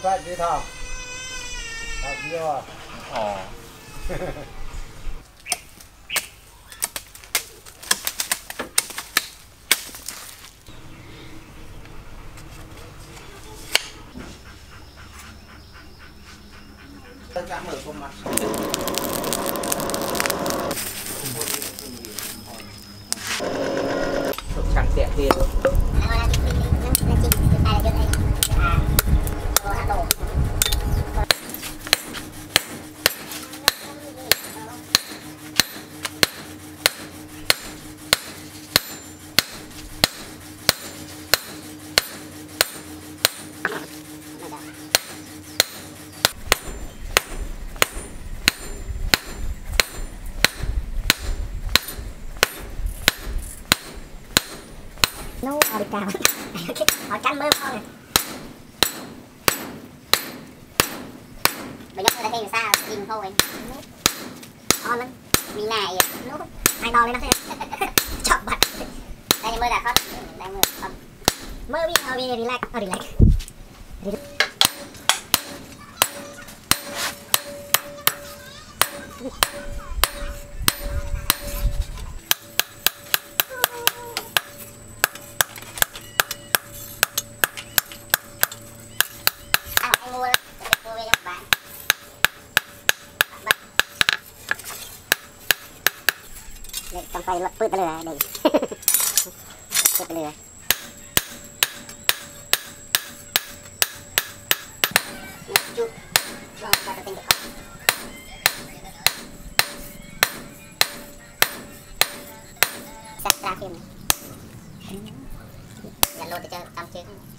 三几趟好吃啊。哦。nấu họ canh mơ con này bây giờ tôi đã thấy sao? Nhìn thôi. Ngon lắm vì này nấu hai đo lên đó. Chọn bật đây mơ đã khóc đây mơ con mơ bị mơ bị relax. Oh, relax. À ใส่ละปืดเลยนะเด็กปืดเลยจุดลองตัดเป็นเด็กสักตาเข็มอย่าโหลดจะจำเจอ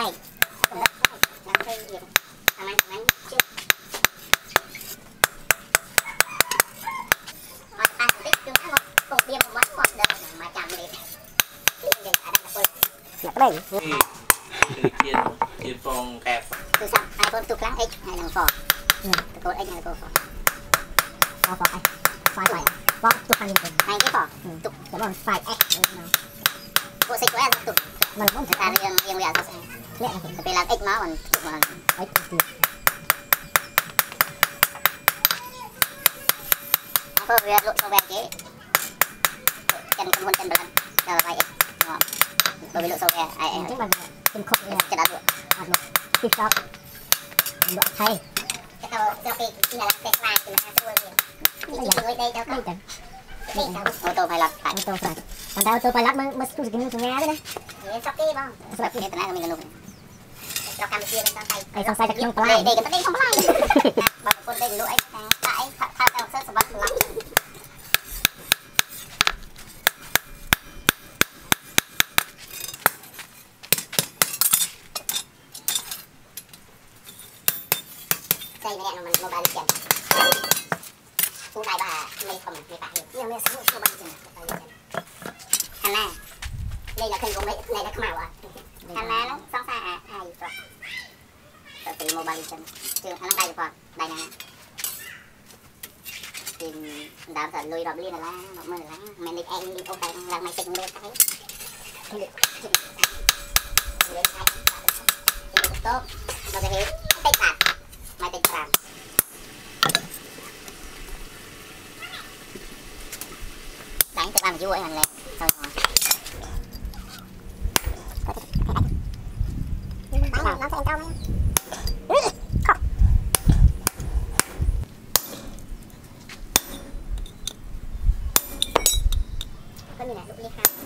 baik nanti cái tangan-tangan cuk mata tip chúng ta một cục điểm một mắt một đời mà chạm lên liền cả đang quên nhắc đây chiên chiên phong kẹp từ sau ai bơm tục lắm ấy hay làm phò từ cột ấy là cột phò phò phò ấy phò phò phò tục hay cái phò tục cái bọn phải ấy cô xích của em tục người ta phải làm x nó còn tục mà x có việc lộn sau về chế chân con chân bật giờ là phải x ngon bởi vì lộn sau về ai ai chân đã lộn ăn lộn tiếp sau lộn thay. Cái tàu cho cái kia là cái mai thì mà thua gì? Bây giờ đây đâu có ô tô pilot phải. Ô tô phải còn tao ô tô pilot mới mới xuống cái nước nga đấy មានសក់ទេបងសម្រាប់មានតាក៏មានកនុកស្រុកកម្ពុជាមិនសង្ស័យអីសង្ស័យតែខ្ញុំប្លាយទេគេតែខ្ញុំប្លាយបើប្រពន្ធទេកនុកអីថាដាក់អីថាថាតែអត់សើសម្បត្តិសម្លាប់ใจไม่แน่นอนมันโมบายเลียนผู้ใดบ้าไม่คอมไม่ปากเลยเนี่ยไม่สนุก lui thật lên là lá đọc mơ là mẹ đi em đi ông đây là mày tình được thấy. Tốt. Nó sẽ hết tích phạt mày tích phạt đánh tự làm vui hành lệ. นี่และลูกนี้ค่ะ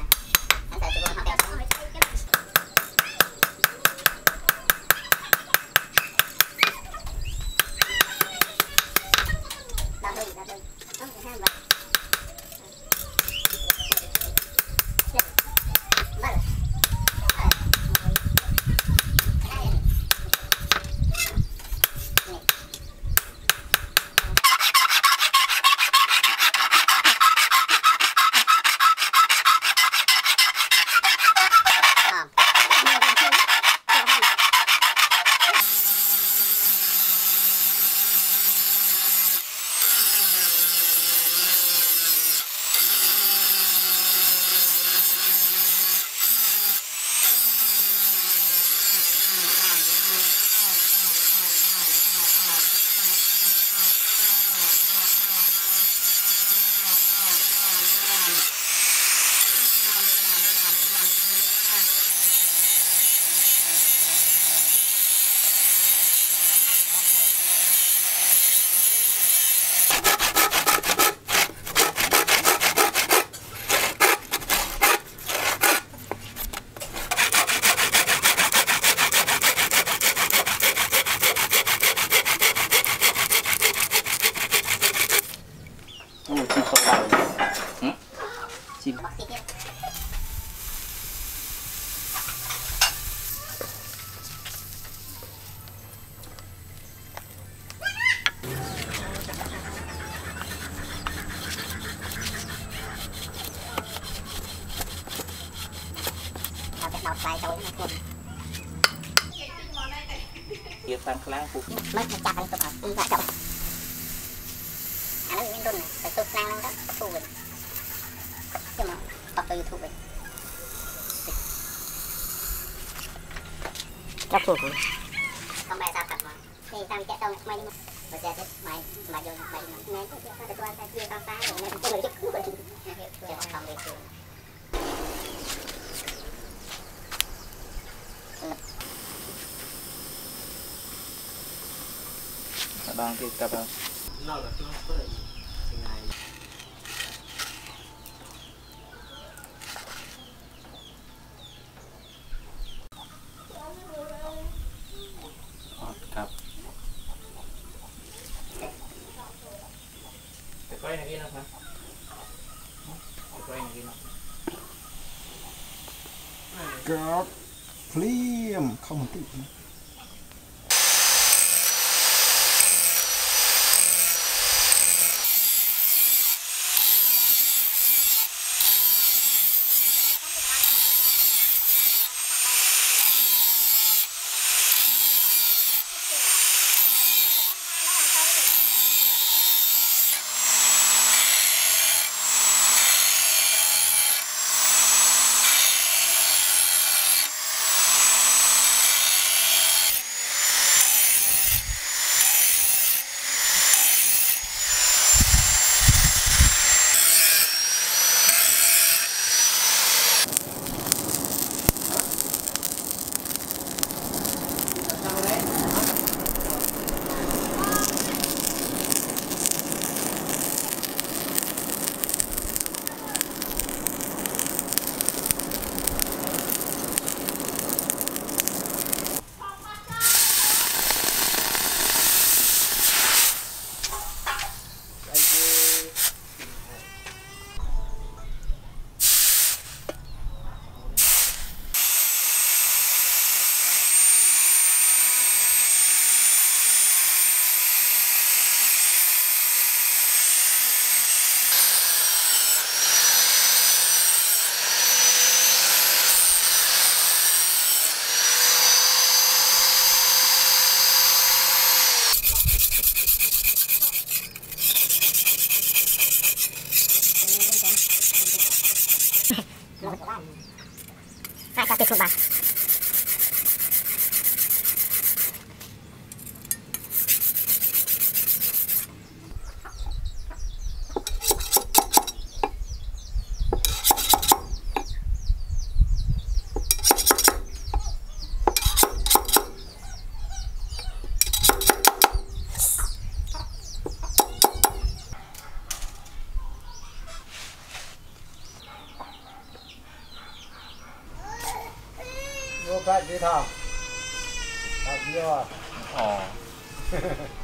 Yeah. ដោតខ្សែចូលមកគុំទៀតតាមខ្លាំងពុះមិនចាប់អីទៅអត់គឺដាក់ចាប់អានេះមានរុនតែទុកខ្លាំងហ្នឹងទៅពុះវិញចាំមកតទៅ YouTube វិញចាប់ពុះវិញតាមបែបតាមតាមនេះតាមចាក់តងថ្មីនេះបើចាក់ទៀតបាយបាយយកបាយហ្នឹងថ្ងៃទៅគេថាទៅគាត់តែជាកោសាហ្នឹងទៅយកគឺបើជាតាមវិញางทีตะบกับเปิครับแต่ก็อย่างนี้นะครับแล้นะรอบเพลียมเข้ามาติดนะ 拉几套？拉几个啊？哦。